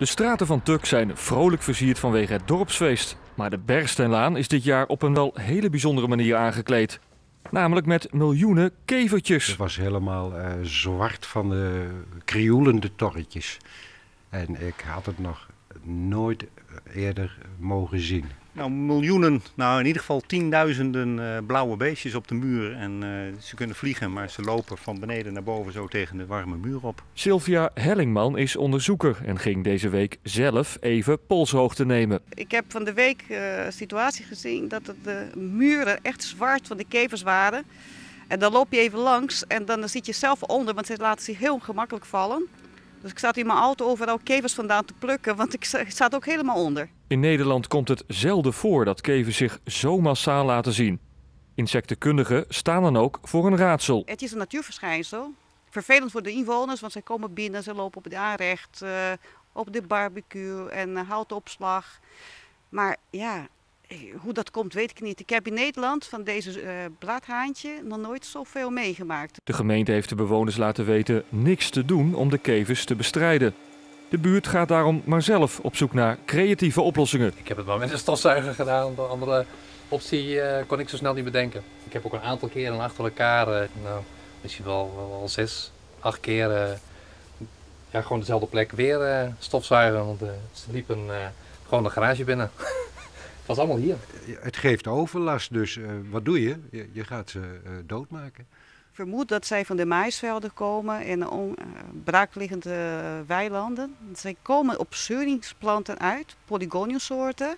De straten van Tuk zijn vrolijk versierd vanwege het dorpsfeest. Maar de Berstenlaan is dit jaar op een wel hele bijzondere manier aangekleed. Namelijk met miljoenen kevertjes. Het was helemaal uh, zwart van de krioelende torretjes. En ik had het nog nooit eerder mogen zien. Nou, miljoenen, nou in ieder geval tienduizenden uh, blauwe beestjes op de muur. En uh, ze kunnen vliegen, maar ze lopen van beneden naar boven zo tegen de warme muur op. Sylvia Hellingman is onderzoeker en ging deze week zelf even polshoogte nemen. Ik heb van de week uh, een situatie gezien dat de muren echt zwart van de kevers waren. En dan loop je even langs en dan zit je zelf onder, want ze laten zich heel gemakkelijk vallen. Dus ik zat in mijn auto overal kevers vandaan te plukken, want ik zat ook helemaal onder. In Nederland komt het zelden voor dat kevers zich zo massaal laten zien. Insectenkundigen staan dan ook voor een raadsel. Het is een natuurverschijnsel. Vervelend voor de inwoners, want zij komen binnen, ze lopen op het aanrecht, uh, op de barbecue en uh, houtopslag. Maar ja, hoe dat komt, weet ik niet. Ik heb in Nederland van deze uh, bladhaantje nog nooit zoveel meegemaakt. De gemeente heeft de bewoners laten weten niks te doen om de kevers te bestrijden. De buurt gaat daarom maar zelf op zoek naar creatieve oplossingen. Ik heb het wel met een stofzuiger gedaan, de andere optie uh, kon ik zo snel niet bedenken. Ik heb ook een aantal keren achter elkaar, uh, nou, misschien wel, wel, wel, zes, acht keer, ja, gewoon dezelfde plek weer stofzuigen. Want ze liepen gewoon de garage binnen. was allemaal hier. Het geeft overlast, dus uh, wat doe je? je? je? gaat ze uh, doodmaken. Vermoed dat zij van de maisvelden komen en uh, braakliggende weilanden. Zij komen op zeuringsplanten uit, polygonionsoorten.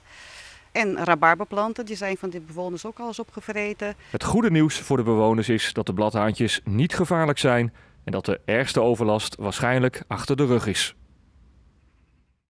En rabarberplanten, die zijn van de bewoners ook al eens opgevreten. Het goede nieuws voor de bewoners is dat de bladhaantjes niet gevaarlijk zijn en dat de ergste overlast waarschijnlijk achter de rug is.